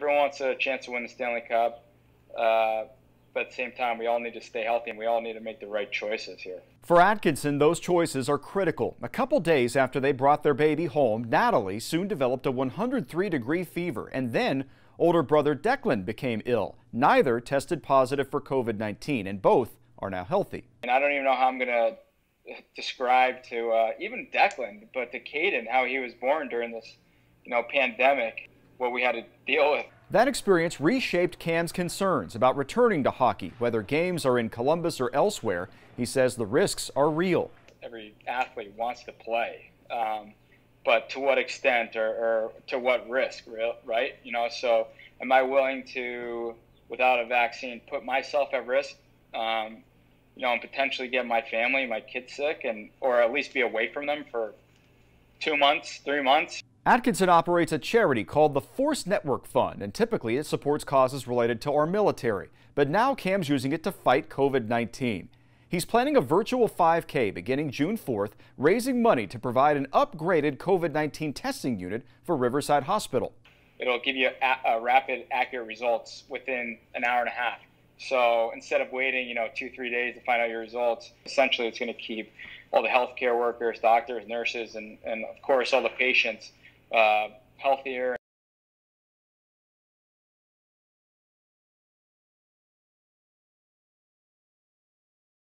everyone wants a chance to win the Stanley Cup. Uh, but at the same time, we all need to stay healthy and we all need to make the right choices here. For Atkinson, those choices are critical. A couple days after they brought their baby home, Natalie soon developed a 103 degree fever, and then older brother Declan became ill. Neither tested positive for COVID 19, and both are now healthy. And I don't even know how I'm going to describe to uh, even Declan, but to Caden, how he was born during this, you know, pandemic, what we had to deal with. That experience reshaped Cam's concerns about returning to hockey, whether games are in Columbus or elsewhere. He says the risks are real. Every athlete wants to play, um, but to what extent or, or to what risk, right? You know, so am I willing to, without a vaccine, put myself at risk? Um, you know, and potentially get my family, my kids sick, and or at least be away from them for two months, three months. Atkinson operates a charity called the Force Network Fund, and typically it supports causes related to our military. But now Cam's using it to fight COVID 19. He's planning a virtual 5K beginning June 4th, raising money to provide an upgraded COVID 19 testing unit for Riverside Hospital. It'll give you a, a rapid, accurate results within an hour and a half. So instead of waiting, you know, two, three days to find out your results, essentially it's going to keep all the healthcare workers, doctors, nurses, and, and of course all the patients uh, healthier